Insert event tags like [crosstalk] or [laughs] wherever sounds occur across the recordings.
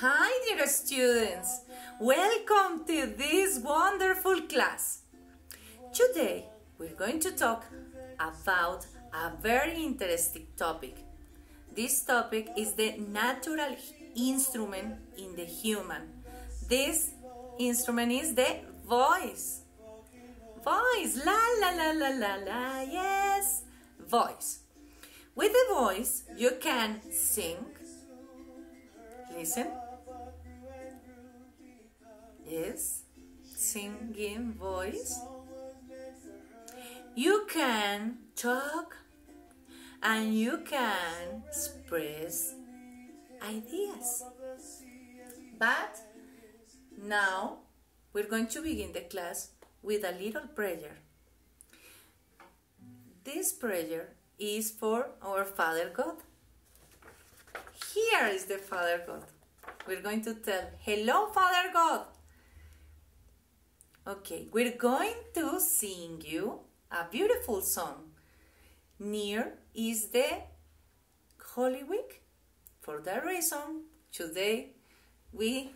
Hi dear students, welcome to this wonderful class. Today we're going to talk about a very interesting topic. This topic is the natural instrument in the human. This instrument is the voice. Voice, la la la la la la, yes, voice. With the voice you can sing, listen, Yes, singing voice. You can talk and you can express ideas. But now we're going to begin the class with a little prayer. This prayer is for our Father God. Here is the Father God. We're going to tell, Hello, Father God. Okay, we're going to sing you a beautiful song. Near is the Holy Week. For that reason, today we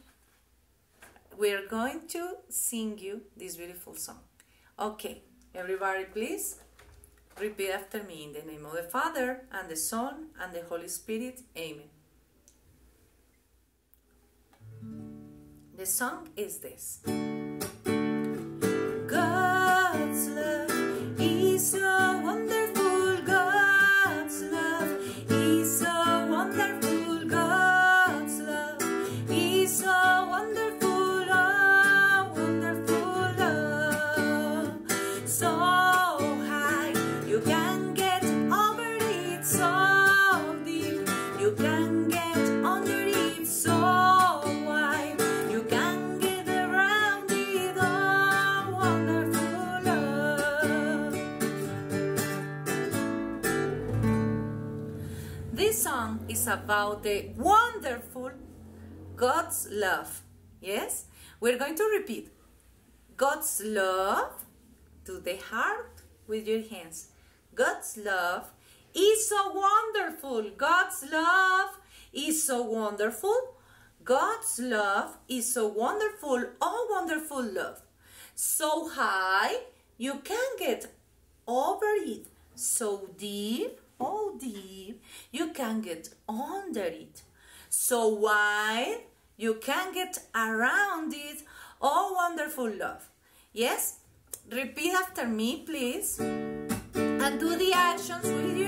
we're going to sing you this beautiful song. Okay, everybody please repeat after me in the name of the Father and the Son and the Holy Spirit. Amen. The song is this. This song is about the wonderful God's love. Yes? We're going to repeat God's love to the heart with your hands. God's love is so wonderful. God's love is so wonderful. God's love is so wonderful. Oh, wonderful love. So high you can get over it. So deep, oh deep, you can get under it. So wide you can get around it. Oh, wonderful love. Yes? Repeat after me, please. And do the actions with your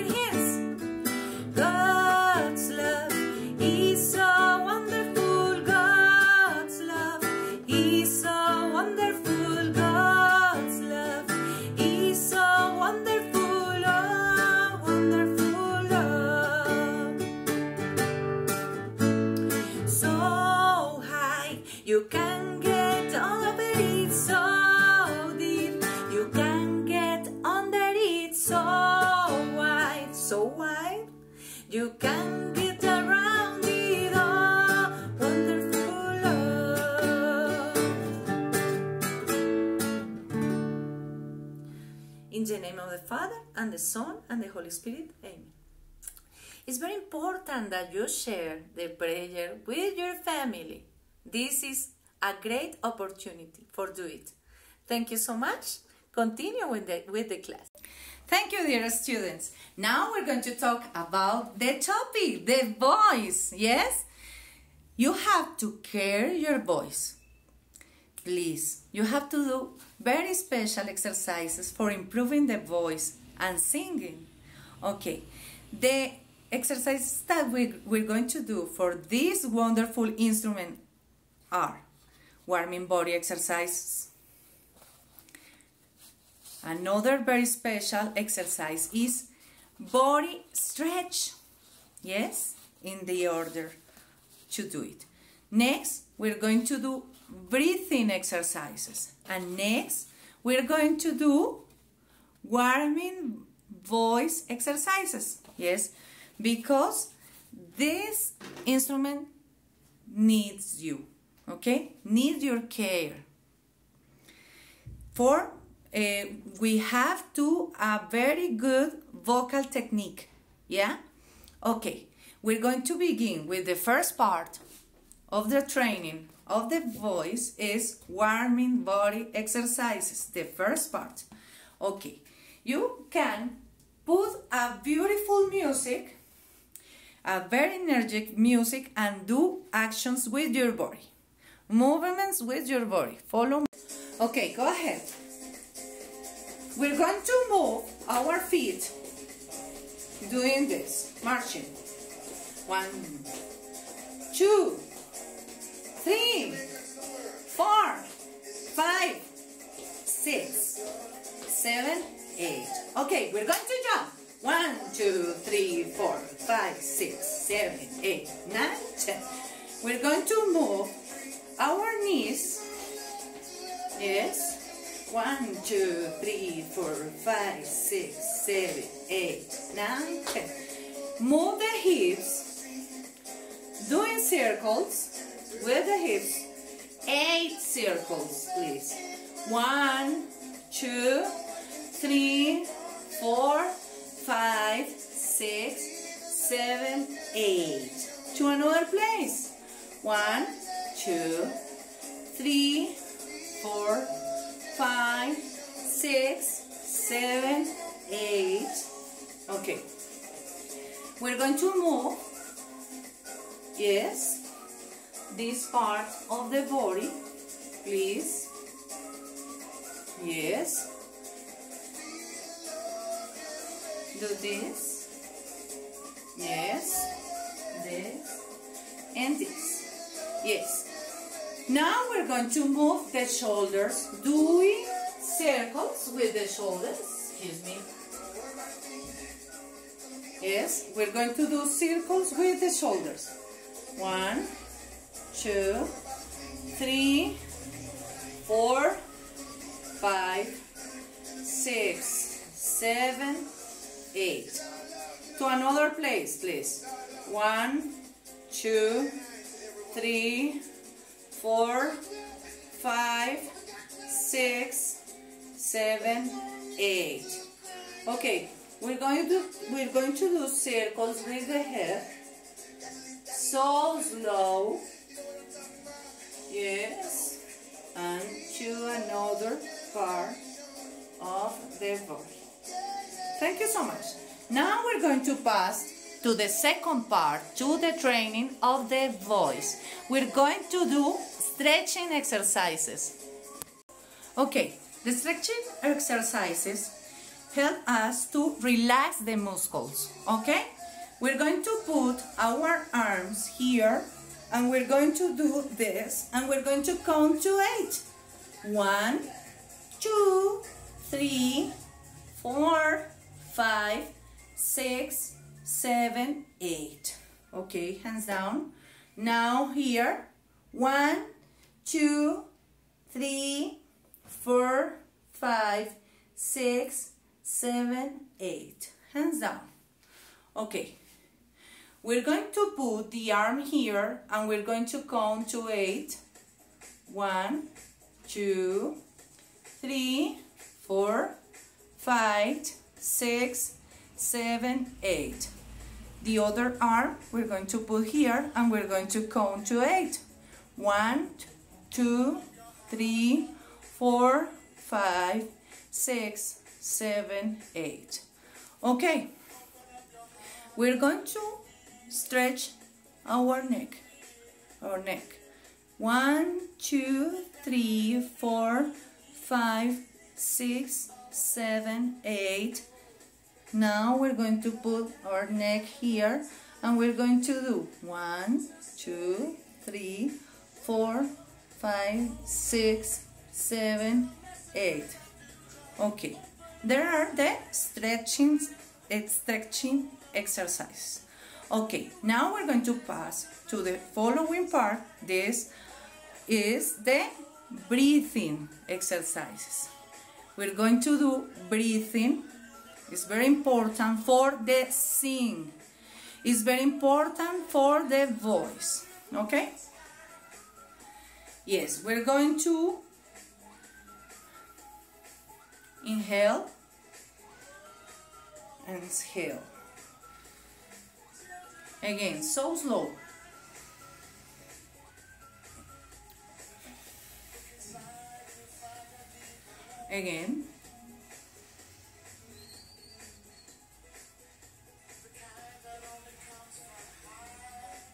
In the name of the Father and the Son and the Holy Spirit. Amen. It's very important that you share the prayer with your family. This is a great opportunity for do it. Thank you so much. Continue with the, with the class. Thank you, dear students. Now we're going to talk about the topic, the voice. Yes? You have to care your voice. Please, you have to do very special exercises for improving the voice and singing. Okay, the exercises that we, we're going to do for this wonderful instrument are warming body exercises. Another very special exercise is body stretch. Yes, in the order to do it. Next, we're going to do breathing exercises. And next, we're going to do warming voice exercises. Yes, because this instrument needs you. Okay, needs your care. For uh, we have to a very good vocal technique. Yeah. Okay, we're going to begin with the first part of the training of the voice is warming body exercises, the first part. Okay, you can put a beautiful music, a very energetic music and do actions with your body. Movements with your body. Follow me. Okay, go ahead. We're going to move our feet doing this, marching. One, two, three, four, five, six, seven, eight. Okay, we're going to jump. One, two, three, four, five, six, seven, eight, nine, ten. We're going to move our knees. Yes. One, two, three, four, five, six, seven, eight, nine, ten. Move the hips. Doing circles with the hips. Eight circles, please. One, two, three, four, five, six, seven, eight. To another place. One, two, three, four, five, six, seven, eight. Okay. We're going to move, yes, this part of the body, please. Yes. Do this. Yes. This. And this. Yes. Now we're going to move the shoulders, doing circles with the shoulders. Excuse me. Yes, we're going to do circles with the shoulders. One, two, three, four, five, six, seven, eight. To another place, please. One, two, three, four, five, six, seven, eight. Okay, we're going to we're going to do circles with the head. So slow. Yes. And to another part of the body. Thank you so much. Now we're going to pass to the second part, to the training of the voice. We're going to do stretching exercises. Okay, the stretching exercises help us to relax the muscles, okay? We're going to put our arms here and we're going to do this and we're going to count to eight. One, two, three, four, five, six, seven, eight. Okay, hands down. Now here, one, two, three, four, five, six, seven, eight. Hands down. Okay. We're going to put the arm here and we're going to count to eight. One, two, three, four, five, six, seven, eight. The other arm we're going to put here and we're going to count to eight. One, two, three, four, five, six, seven, eight. Okay, we're going to stretch our neck, our neck. One, two, three, four, five, six, seven, eight. Now we're going to put our neck here and we're going to do one, two, three, four, five, six, seven, eight. Okay, there are the stretching, stretching exercises. Okay, now we're going to pass to the following part. This is the breathing exercises. We're going to do breathing. It's very important for the sing. It's very important for the voice. Okay? Yes, we're going to inhale and exhale. Again, so slow. Again.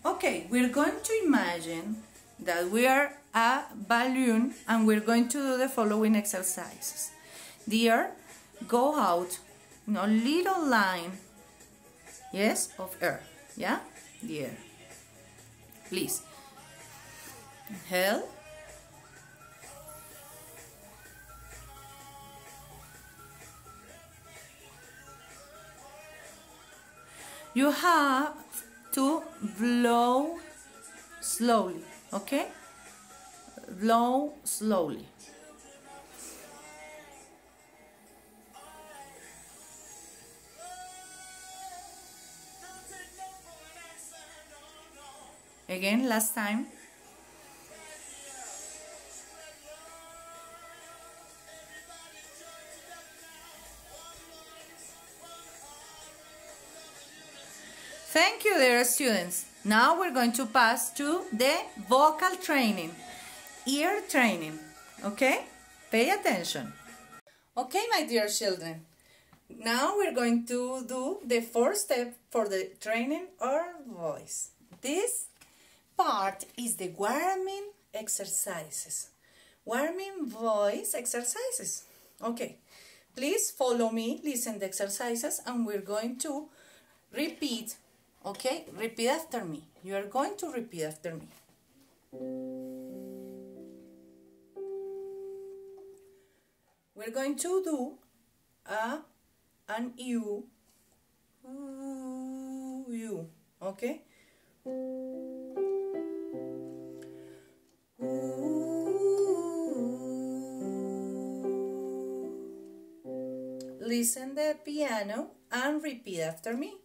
Okay, we're going to imagine that we are a balloon and we're going to do the following exercises. Dear, go out in a little line, yes, of air yeah, the air. Please, inhale. You have to blow slowly, okay? Blow slowly. Again, last time. Thank you, dear students. Now we're going to pass to the vocal training, ear training, okay? Pay attention. Okay, my dear children. Now we're going to do the first step for the training our voice. This part is the warming exercises. Warming voice exercises. Okay, please follow me, listen the exercises, and we're going to repeat Okay, repeat after me. You are going to repeat after me. We're going to do a an U, U, okay? Listen the piano and repeat after me.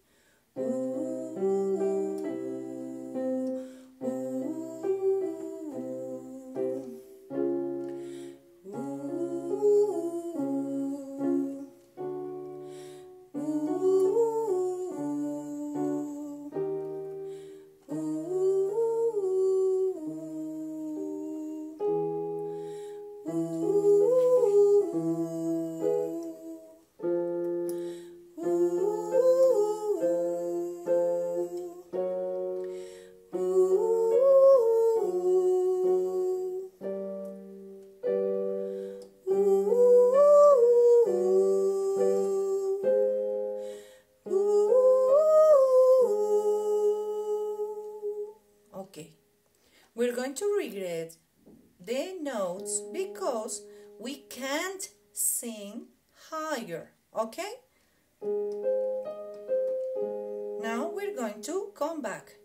We're going to regret the notes because we can't sing higher, okay? Now we're going to come back.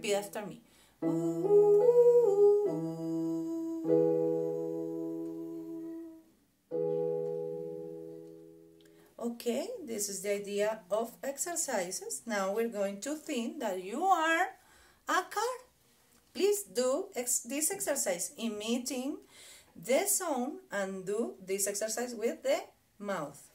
Repeat after me. Okay, this is the idea of exercises. Now we're going to think that you are a car. Please do ex this exercise emitting the sound and do this exercise with the mouth.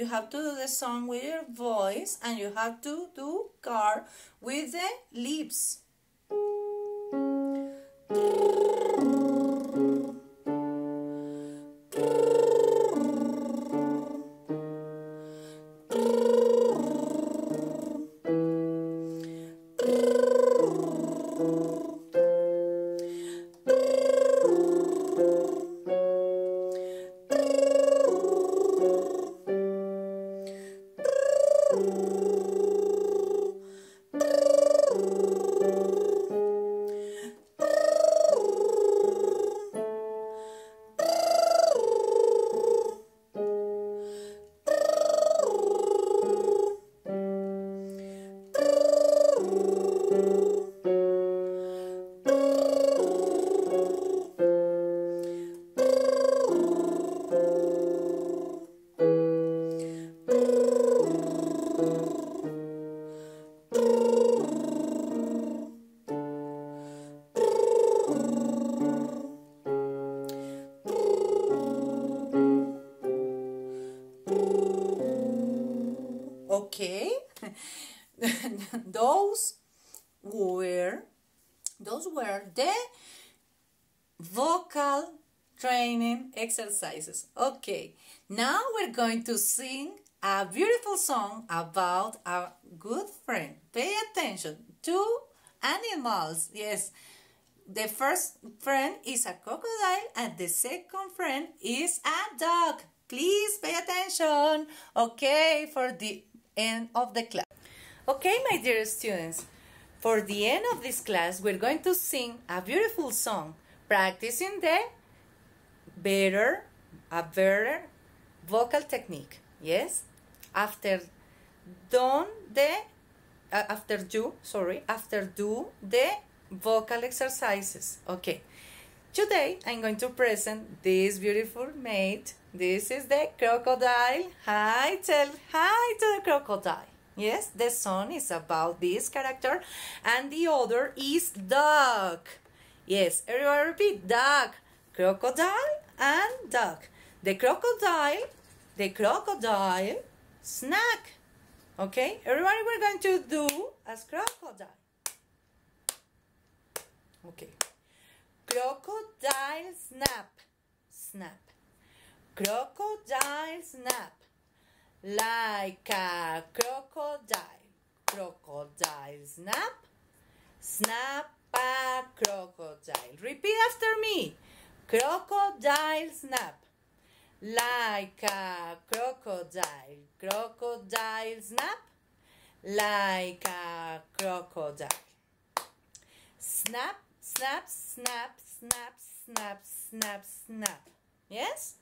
You have to do the song with your voice and you have to do car with the lips. Exercises. Okay, now we're going to sing a beautiful song about a good friend. Pay attention. Two animals. Yes. The first friend is a crocodile and the second friend is a dog. Please pay attention. Okay, for the end of the class. Okay, my dear students, for the end of this class, we're going to sing a beautiful song, practicing the better, a better vocal technique. Yes? After done the, uh, after do, sorry, after do the vocal exercises. Okay. Today I'm going to present this beautiful mate. This is the crocodile. Hi, tell hi to the crocodile. Yes, the song is about this character and the other is duck. Yes, everyone repeat duck, crocodile and duck. The crocodile, the crocodile snack. Okay, everybody we're going to do as crocodile. Okay. Crocodile snap, snap. Crocodile snap. Like a crocodile. Crocodile snap. Snap a crocodile. Repeat after me. Crocodile snap. Like a crocodile. Crocodile snap. Like a crocodile. Snap, snap, snap, snap, snap, snap, snap. Yes?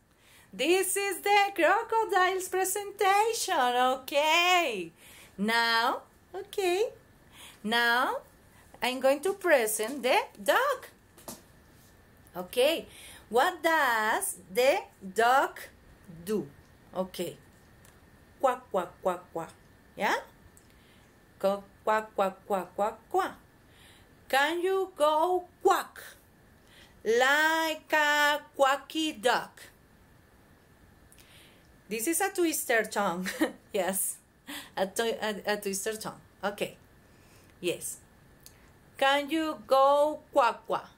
This is the crocodile's presentation, okay? Now, okay, now I'm going to present the dog. Okay, what does the dog do? Okay, quack, quack, quack, quack, yeah? Quack, quack, quack, quack, quack, quack. Can you go quack like a quacky duck? This is a twister tongue. [laughs] yes, a, a, a twister tongue. Okay. Yes. Can you go quack quack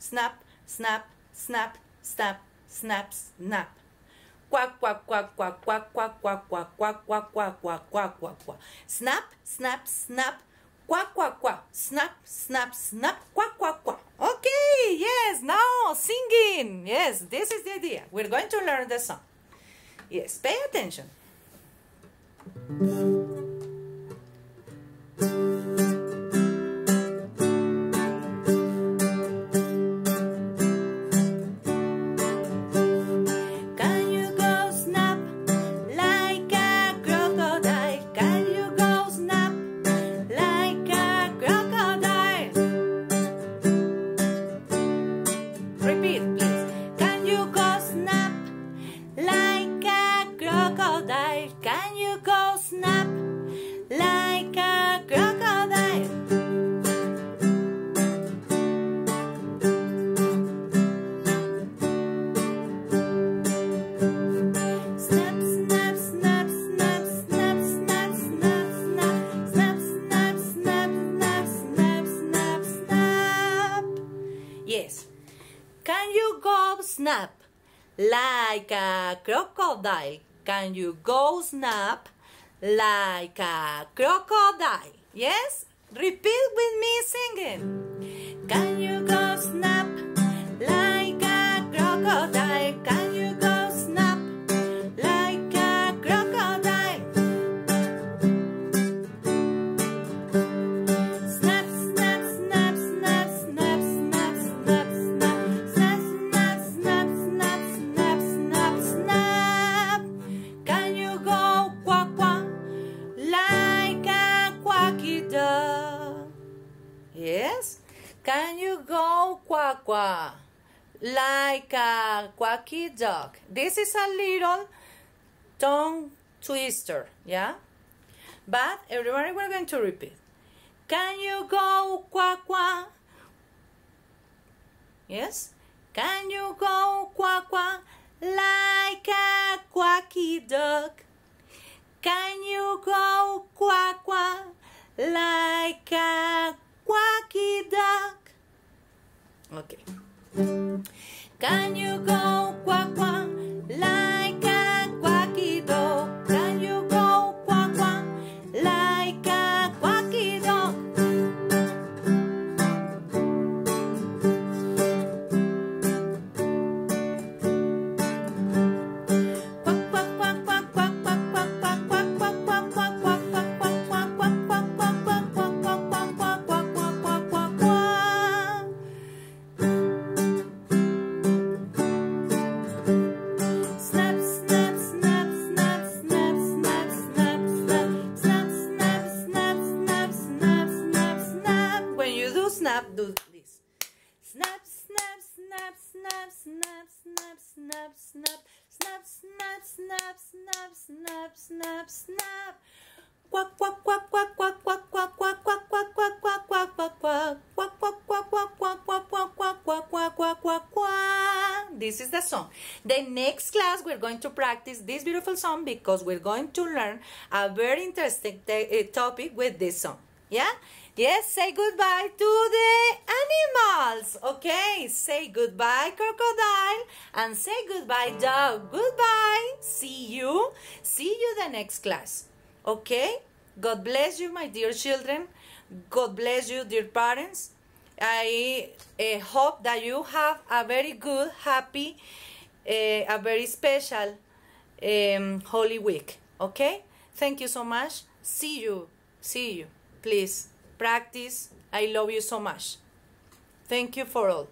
snap snap snap snap snap snap quack quack quack quack quack quack quack quack quack quack quack quack quack quack quack snap snap snap quack quack quack snap snap snap quack quack quack okay yes now singing yes this is the idea we're going to learn the song yes pay attention like a crocodile? Can you go snap like a crocodile? Yes? Repeat with me singing. Can you go snap a quacky dog. This is a little tongue twister, yeah? But everybody, we're going to repeat. Can you go quack quack? Yes? Can you go quack quack like a quacky dog? Can you go quack quack like a quacky dog? Okay. Can you go quack quack The next class we're going to practice this beautiful song because we're going to learn a very interesting topic with this song. Yeah? Yes, say goodbye to the animals. Okay, say goodbye, crocodile, and say goodbye, dog. Goodbye. See you. See you the next class. Okay? God bless you, my dear children. God bless you, dear parents. I uh, hope that you have a very good, happy, a very special um, Holy Week. Okay? Thank you so much. See you. See you. Please practice. I love you so much. Thank you for all.